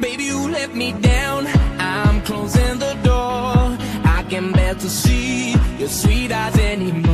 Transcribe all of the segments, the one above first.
Baby, you let me down. I'm closing the door. I can't bear to see your sweet eyes anymore.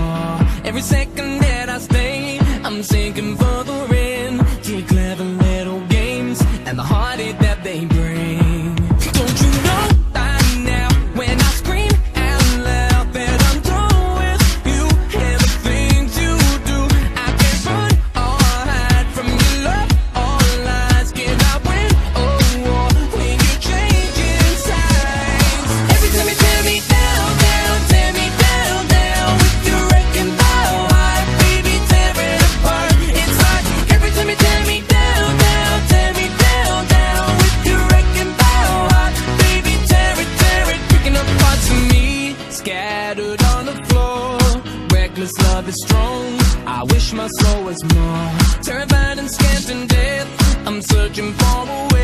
shattered on the floor. Reckless love is strong. I wish my soul was more. Terrified and scared to death. I'm searching for a way.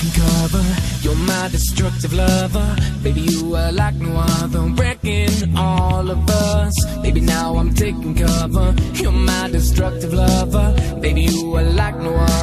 can cover. You're my destructive lover. Baby, you are like no other, wrecking all of us. Baby, now I'm taking cover. You're my destructive lover. Baby, you are like no other.